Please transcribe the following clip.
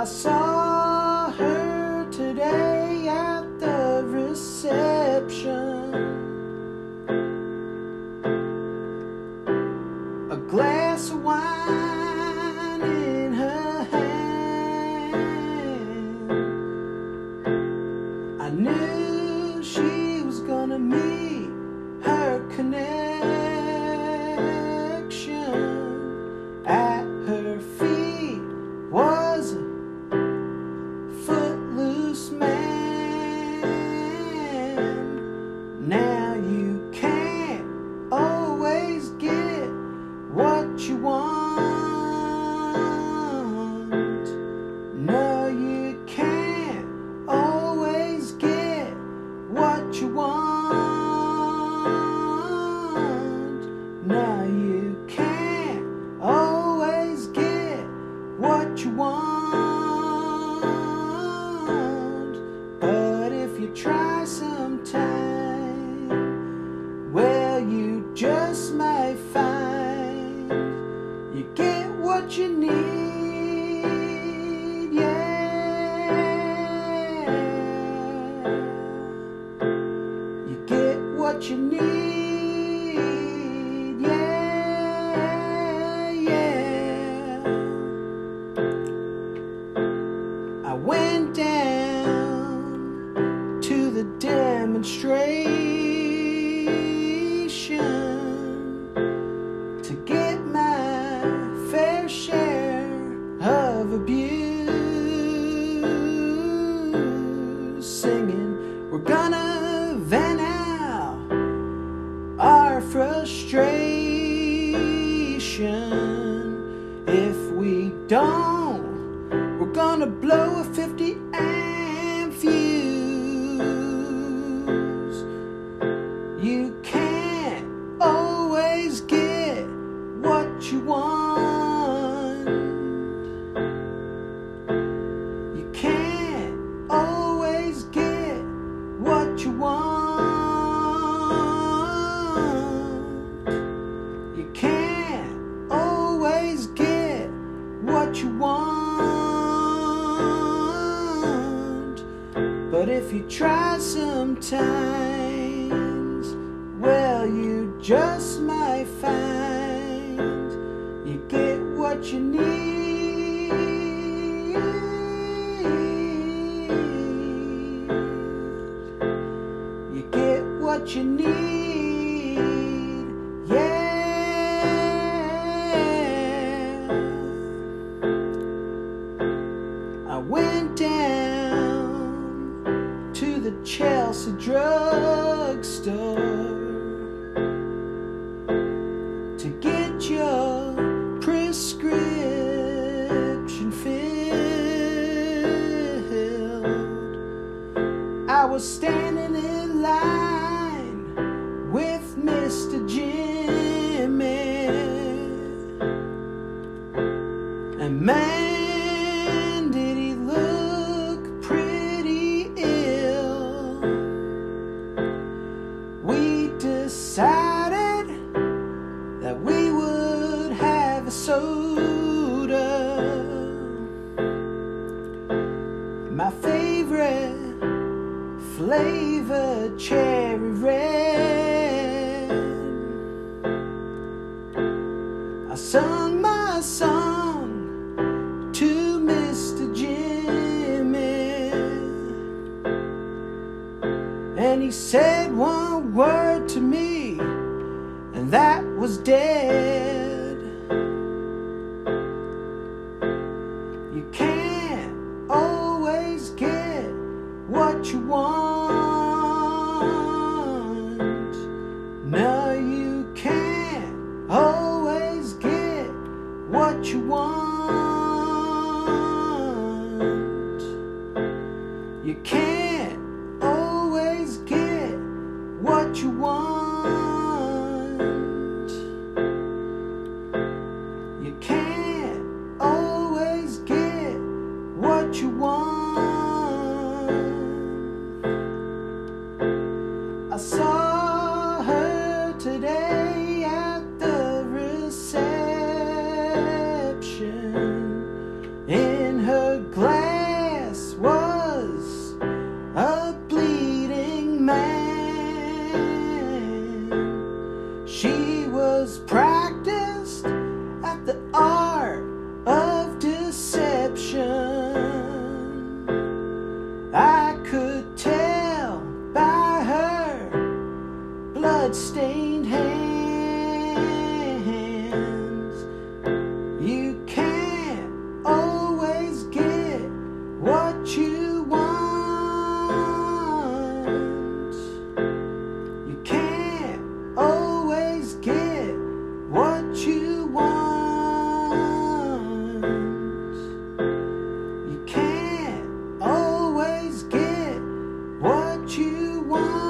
I saw her today at the reception. A glass of wine you need. Yeah, you get what you need. Yeah, yeah. I went down to the demonstration If we don't, we're gonna blow a 50 amp fuse. You can't always get what you want. If you try sometimes, well, you just might find you get what you need. You get what you need. Was standing in line with Mr. Jimmy. And man, did he look pretty ill. We decided that we would have a soda. My favorite flavor, cherry red. I sung my song to Mr. Jimmy, and he said one word to me, and that was dead. You can't always get what you want. What you want. You can't always get what you want. You can't was practiced at the art of deception. I could tell by her blood-stained hand. why.